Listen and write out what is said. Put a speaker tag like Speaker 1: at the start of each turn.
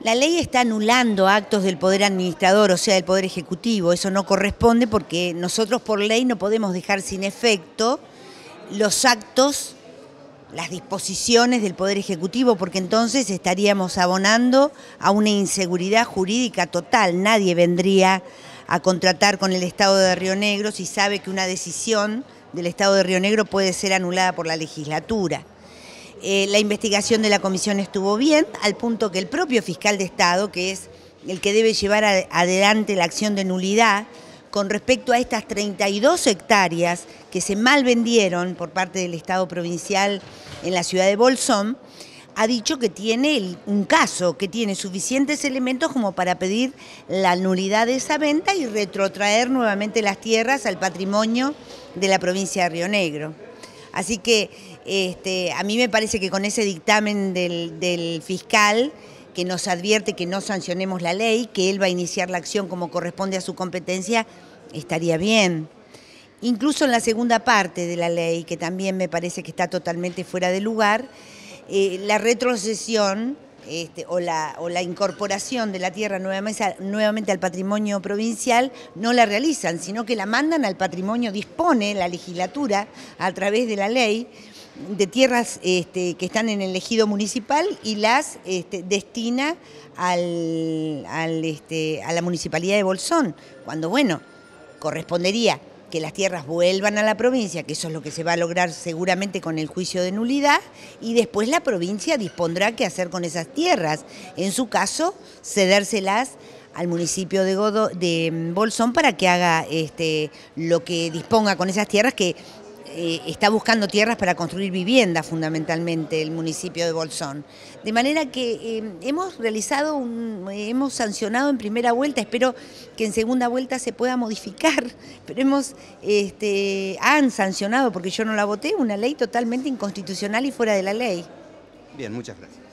Speaker 1: La ley está anulando actos del poder administrador, o sea, del poder ejecutivo. Eso no corresponde porque nosotros por ley no podemos dejar sin efecto los actos, las disposiciones del poder ejecutivo, porque entonces estaríamos abonando a una inseguridad jurídica total. Nadie vendría a contratar con el Estado de Río Negro si sabe que una decisión del Estado de Río Negro puede ser anulada por la legislatura. Eh, la investigación de la comisión estuvo bien, al punto que el propio fiscal de Estado, que es el que debe llevar adelante la acción de nulidad, con respecto a estas 32 hectáreas que se mal vendieron por parte del Estado provincial en la ciudad de Bolsón, ha dicho que tiene un caso, que tiene suficientes elementos como para pedir la nulidad de esa venta y retrotraer nuevamente las tierras al patrimonio de la provincia de Río Negro. Así que este, a mí me parece que con ese dictamen del, fiscal que nos advierte que no sancionemos la ley, que él va a iniciar la acción como corresponde a su competencia, estaría bien. Incluso en la segunda parte de la ley, que también me parece que está totalmente fuera de lugar, eh, la retrocesión este, o, la, o, la, incorporación de la tierra nuevamente, nuevamente, al patrimonio provincial no la realizan, sino que la mandan al patrimonio, dispone la legislatura a través de la ley de tierras este, que están en el ejido municipal y las este, destina al, a la municipalidad de Bolsón, cuando bueno, correspondería que las tierras vuelvan a la provincia, que eso es lo que se va a lograr seguramente con el juicio de nulidad, y después la provincia dispondrá qué hacer con esas tierras. En su caso, cedérselas al municipio de, de Bolsón para que haga este, lo que disponga con esas tierras que eh, está buscando tierras para construir viviendas fundamentalmente el municipio de Bolsón. De manera que eh, hemos realizado, un, hemos sancionado en primera vuelta, espero que en segunda vuelta se pueda modificar, pero este, han sancionado, porque yo no la voté, una ley totalmente inconstitucional y fuera de la ley.
Speaker 2: Bien, muchas gracias.